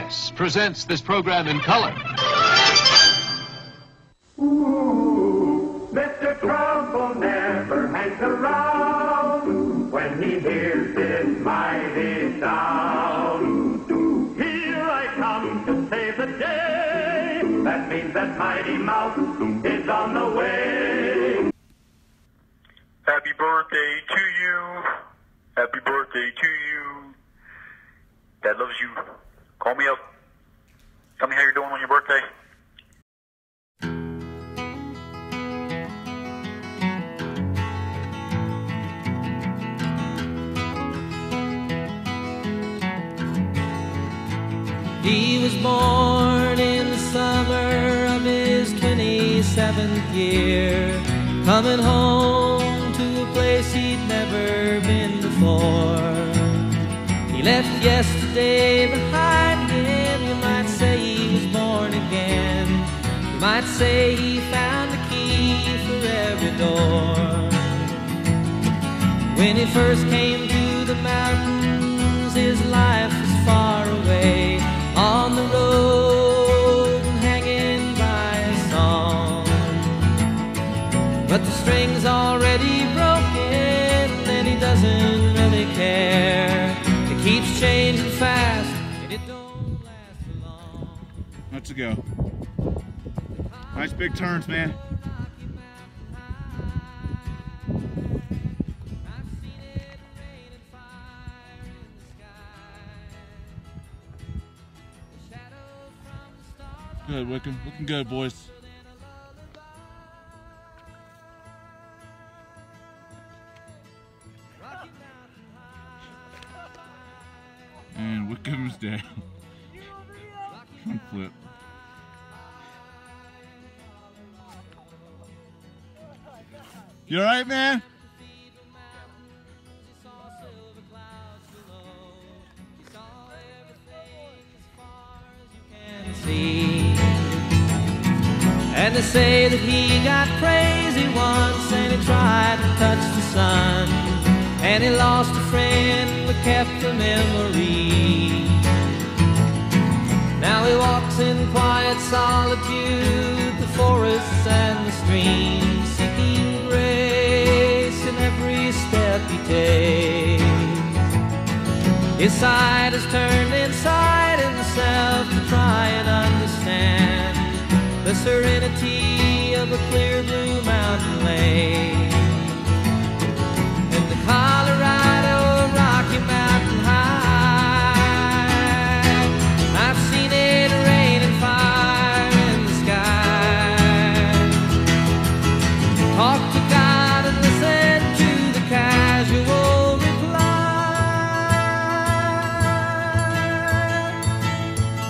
CBS presents this program in color. Mr. Trouble never hangs around when he hears this mighty sound. Here I come to save the day. That means that Mighty Mouse is on the way. Happy birthday to you. Happy birthday to you. Dad loves you. Call me up. Tell me how you're doing on your birthday. He was born in the summer of his 27th year, coming home to a place he'd never been before. Left yesterday behind him, you might say he was born again. You might say he found the key for every door. When he first came to the mountains, his life was far away sky. The shadow from the stars Good, Wickham. Looking good, boys. You can see. And they say that he got crazy once and he tried to touch the sun. And he lost a friend but kept a memory. Now he walks in quiet solitude, the forests and the streams, His side is turned inside himself to try and understand the serenity of a clear blue mountain lake.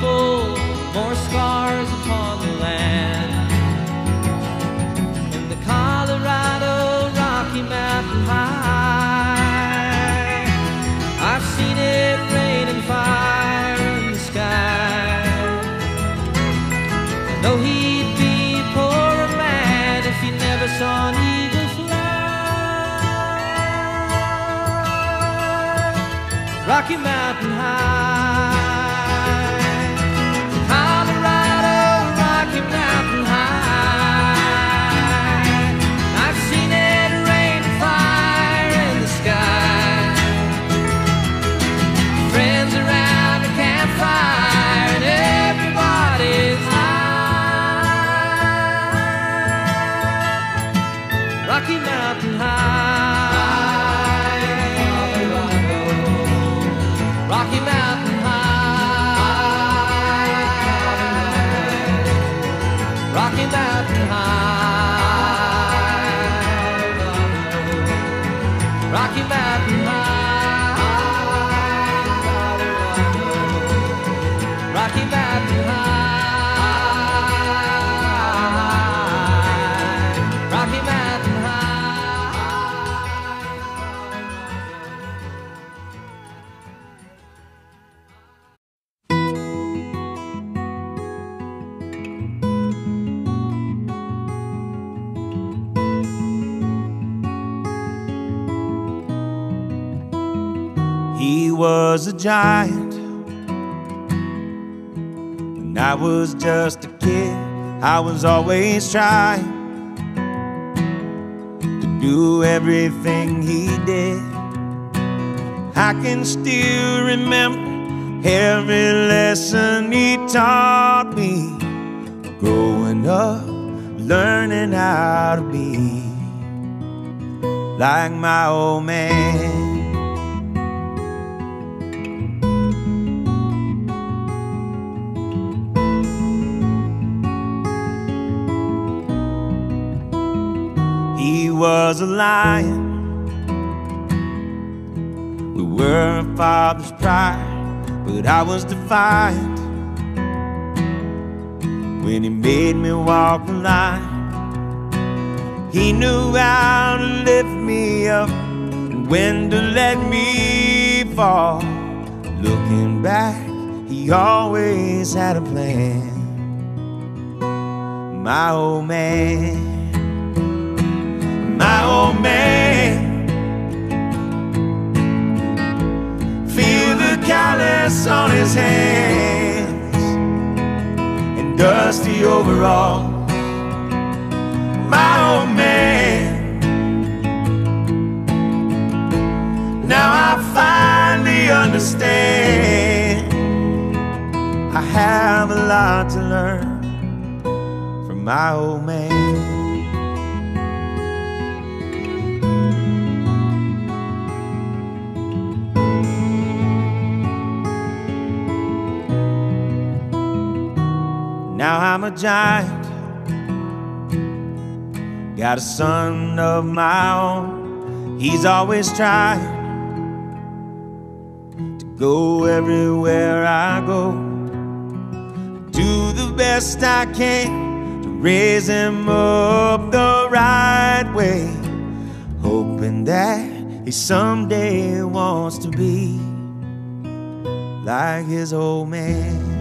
people, more scars upon the land. In the Colorado Rocky Mountain High, I've seen it rain and fire in the sky. I know he'd be a poorer man if he never saw an eagle fly. Rocky Mountain High, was a giant. When I was just a kid, I was always trying to do everything he did. I can still remember every lesson he taught me. Growing up, learning how to be like my old man. A lion. We were a father's pride, but I was defiant when he made me walk the line. He knew how to lift me up and when to let me fall. Looking back, he always had a plan. My old man my old man. Feel the callus on his hands and dusty overalls. My old man. Now I finally understand. I have a lot to learn from my old man. I'm a giant. Got a son of my own. He's always trying to go everywhere I go. Do the best I can to raise him up the right way. Hoping that he someday wants to be like his old man.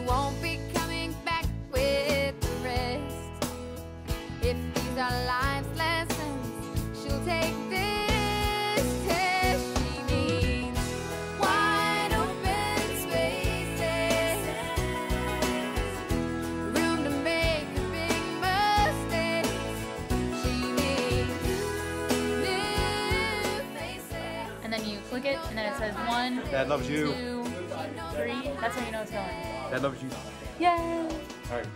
Now won't be coming back with the rest. If these are life's lessons, she'll take this test. She needs wide open spaces. Room to make a big mistake. She needs new faces. and then you click it, and then it says one, Dad loves you. two, three. That's how you know it's going. Dad loves you. Yay! All right.